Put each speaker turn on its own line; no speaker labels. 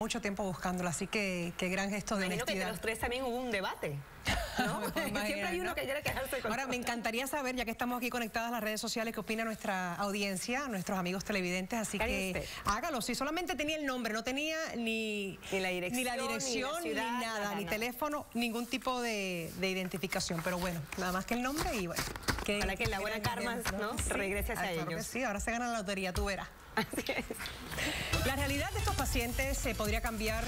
mucho tiempo buscándolo, así que qué gran gesto de
Imagino que entre los tres también hubo un debate. ¿no? Siempre hay uno que quiere quejarse con
Ahora, me encantaría saber, ya que estamos aquí conectadas a las redes sociales, qué opina nuestra audiencia, nuestros amigos televidentes, así que hágalo. Si solamente tenía el nombre, no tenía ni,
ni la dirección,
ni, la dirección, ni, nada, ni teléfono, ningún tipo de, identificación. Pero bueno, nada más que el nombre y bueno.
Que, Para que la buena karma ¿no? regrese hacia
ah,
ellos.
sí, ahora se gana la lotería, tú verás. La realidad estos pacientes se podría cambiar